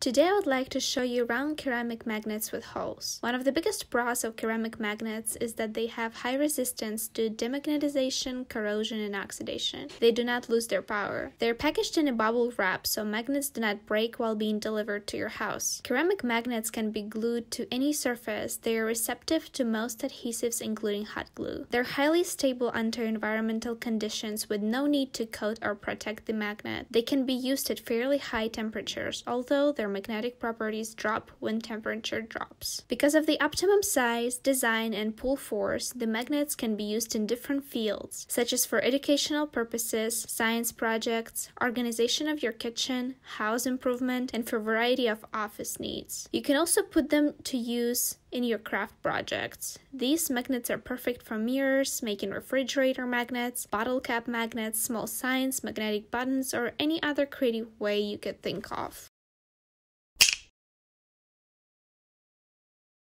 Today I would like to show you round ceramic magnets with holes. One of the biggest pros of ceramic magnets is that they have high resistance to demagnetization, corrosion, and oxidation. They do not lose their power. They are packaged in a bubble wrap so magnets do not break while being delivered to your house. Ceramic magnets can be glued to any surface. They are receptive to most adhesives including hot glue. They're highly stable under environmental conditions with no need to coat or protect the magnet. They can be used at fairly high temperatures, although their magnetic properties drop when temperature drops. Because of the optimum size, design, and pull force, the magnets can be used in different fields, such as for educational purposes, science projects, organization of your kitchen, house improvement, and for a variety of office needs. You can also put them to use in your craft projects. These magnets are perfect for mirrors, making refrigerator magnets, bottle cap magnets, small signs, magnetic buttons, or any other creative way you could think of.